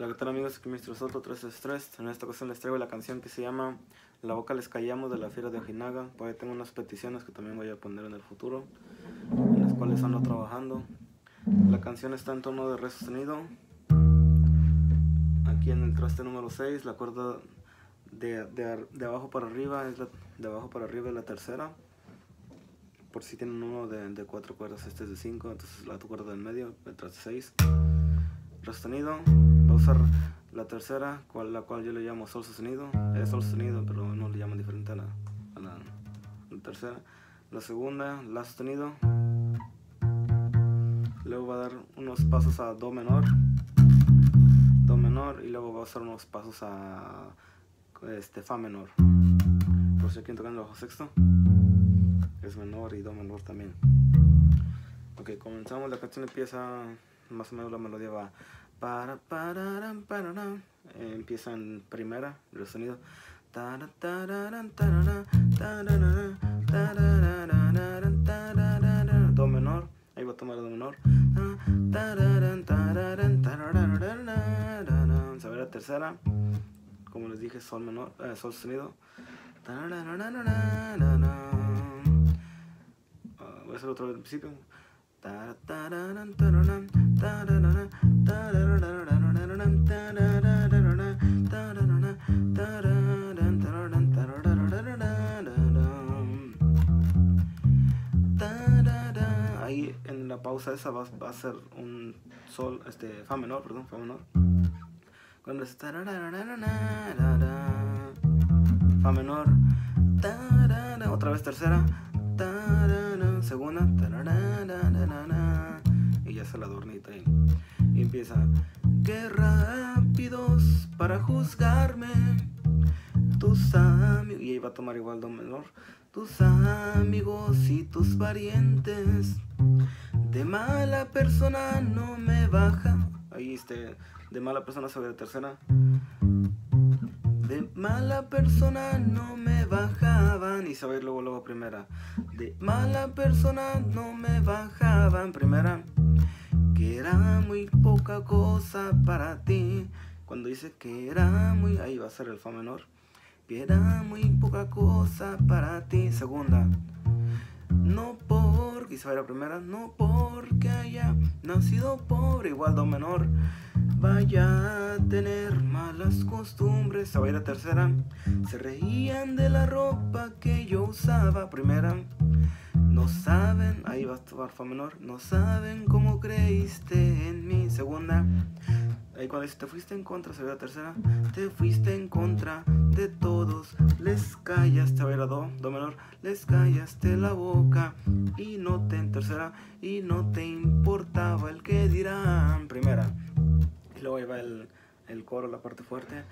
Hola, ¿qué tal amigos? Aquí Mr. Soto 333. En esta ocasión les traigo la canción que se llama La boca les callamos de la fiera de Ojinaga. Por ahí tengo unas peticiones que también voy a poner en el futuro, en las cuales ando trabajando. La canción está en tono de re sostenido. Aquí en el traste número 6, la cuerda de, de, de abajo para arriba es la, de abajo para arriba es la tercera. Por si tienen uno de, de cuatro cuerdas, este es de 5, entonces la cuerda del medio, el traste 6 sostenido va a usar la tercera cual, la cual yo le llamo sol sostenido es sol sostenido pero no le llaman diferente a la, tercera. La segunda la sostenido luego va a dar unos pasos a do menor do menor y luego va a usar unos pasos a este fa menor. Por si aquí tocando bajo sexto es menor y do menor también. Ok comenzamos la canción empieza más o menos la melodía va para para para empieza en primera el sonido do menor ahí va a tomar do menor. Se ve la tercera. Como les dije sol menor eh, sol sonido. Voy a hacer otro del principio Ahí en la pausa esa va, va, a ser un sol, este, fa menor, perdón, fa menor. Cuando es fa menor, otra vez tercera, segunda, y ya se la adornita ahí. Y empieza, qué rápidos para juzgarme, tus amigos, y ahí va a tomar igual do menor, tus amigos y tus parientes, de mala persona no me baja, ahí este, de mala persona sobre la tercera, de mala persona no me bajaban. Ir luego, luego primera. De mala persona no me bajaban. Primera. Que era muy poca cosa para ti. Cuando dice que era muy... Ahí va a ser el fa menor. Que era muy poca cosa para ti. Segunda. No a ir la primera. No porque haya nacido pobre. Igual do menor vaya a tener malas costumbres. A ir la tercera. Se reían de la ropa que yo usaba. Primera. No saben, ahí va a fa menor. No saben cómo creíste en mi segunda. Ahí cuando dice te fuiste en contra, se ve la tercera. Te fuiste en contra de todos. Les callaste, a ver a do, do menor. Les callaste la boca. Y no te en tercera. Y no te importaba el que dirán. Primera. Y luego va el, el coro, la parte fuerte.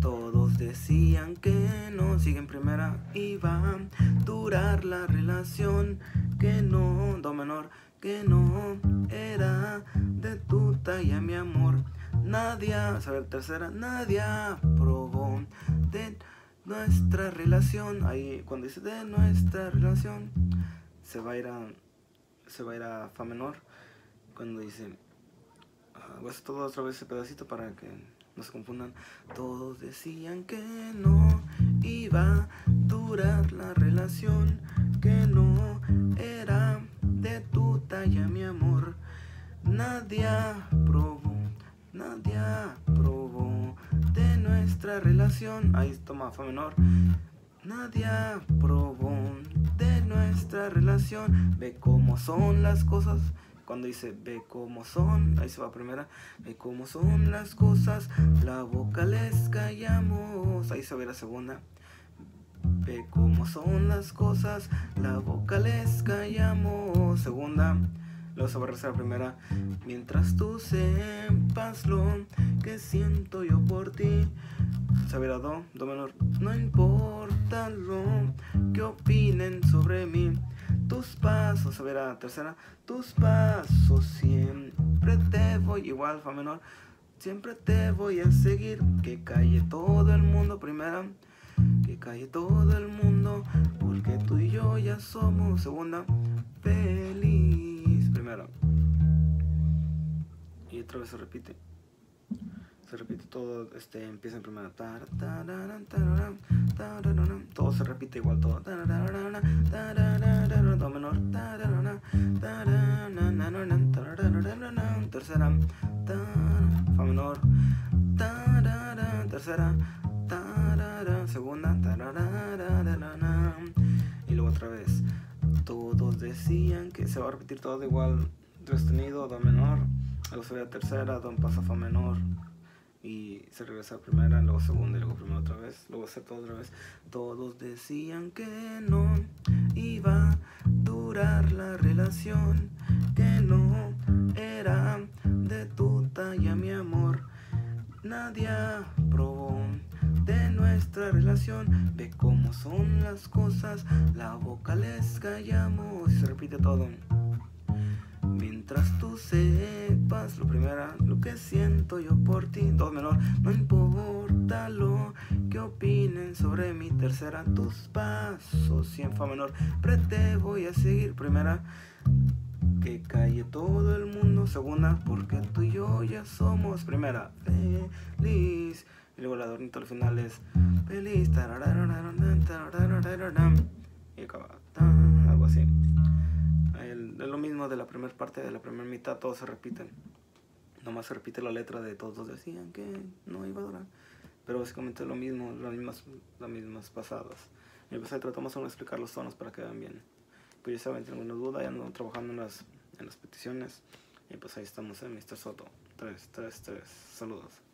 Todos decían que no, siguen primera. Iba a durar la relación. Que no, do menor. Que no era de tu talla, mi amor. Nadie, a ver, tercera, nadie probó de nuestra relación. Ahí, cuando dice de nuestra relación, se va a ir a, se va a, ir a fa menor. Cuando dice voy a hacer todo otra vez ese pedacito para que no se confundan. Todos decían que no iba a durar la relación, que no era de tu talla, mi amor. Nadie probó, nadie probó de nuestra relación. Ahí toma fa menor. Nadie probó de nuestra relación. Ve cómo son las cosas cuando dice ve cómo son, ahí se va primera, ve cómo son las cosas, la boca les callamos, ahí se ve la segunda, ve cómo son las cosas, la boca les callamos, segunda, luego se va a rezar la primera, mientras tú sepas lo que siento yo por ti, se verá do, do menor, no importa lo que opinen sobre mí, tus pasos, a ver a la tercera, tus pasos siempre te voy, igual fa menor, siempre te voy a seguir, que calle todo el mundo primera, que calle todo el mundo, porque tú y yo ya somos segunda, feliz, primera, y otra vez se repite, se repite todo, este, empieza en primera. Todo se repite igual, todo. Do. Tercera. Fa menor. Tercera. Segunda. Y luego otra vez. Todos decían que se va a repetir todo igual. Sostenido, do menor. Luego se a tercera, do pasa fa menor y se regresa a primera, luego segunda y luego primera otra vez, luego todo otra vez. Todos decían que no iba la relación, que no era de tu talla mi amor. Nadie probó de nuestra relación, ve cómo son las cosas, la boca les callamos se repite todo. Mientras tú sepas lo primero, lo que siento yo por ti, dos menor, no importa lo que opinen sobre mi tercera, tus pasos y en fa menor, pero te voy a seguir primera, que calle todo el mundo, segunda, porque tú y yo ya somos primera, feliz, y luego el adornito al final es feliz, y acaba, de la primera parte, de la primera mitad, todos se repiten. Nomás se repite la letra de todos decían que no iba a durar. Pero básicamente es lo mismo, las mismas, las mismas pasadas. Y pues ahí tratamos de explicar los tonos para que vean bien. Pues ya saben, si alguna duda, ya ando trabajando en las, en las peticiones. Y pues ahí estamos en Mr. Soto. 3, 3, 3. Saludos.